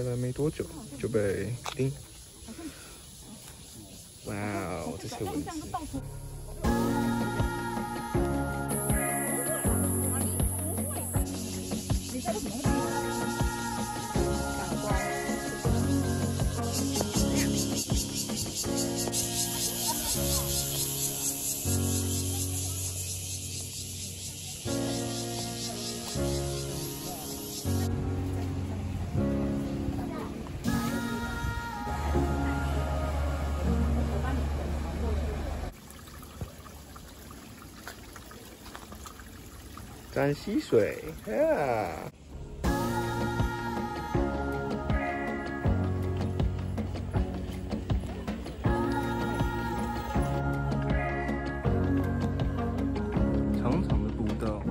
来没多久就被叮。哇哦，这些蚊子。沾溪水呀！长长的步道。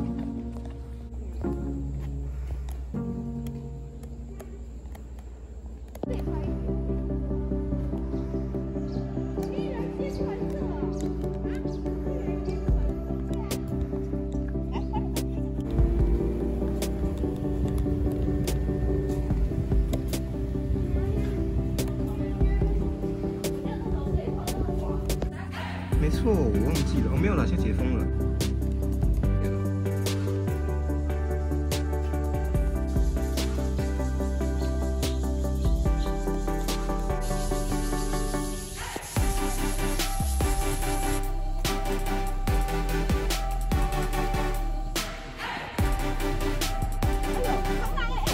没错，我忘记了，哦，没有了，现在解封了。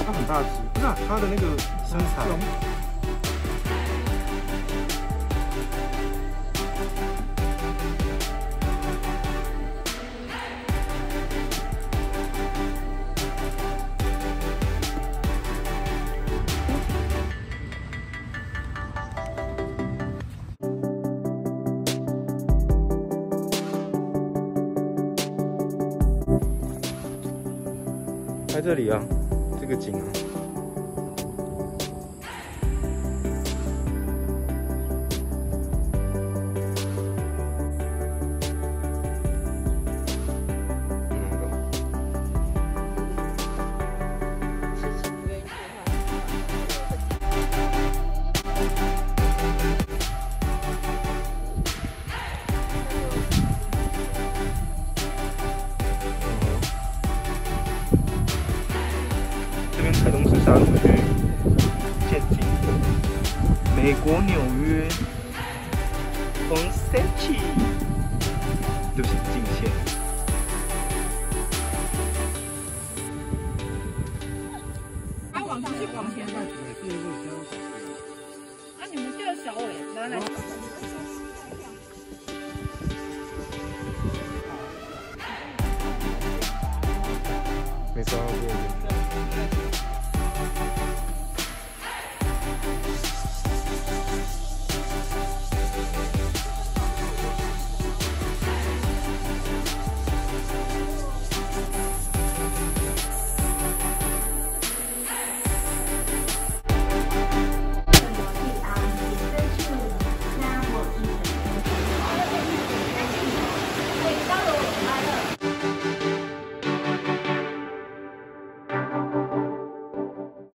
它很大只，不是它的那个身材。在这里啊，这个井啊，边台东市沙鹿区陷阱，美国纽约 f o n s e c i 就是进线。啊，往前去，往前。啊，你们这个小伟，来来。没抓到过。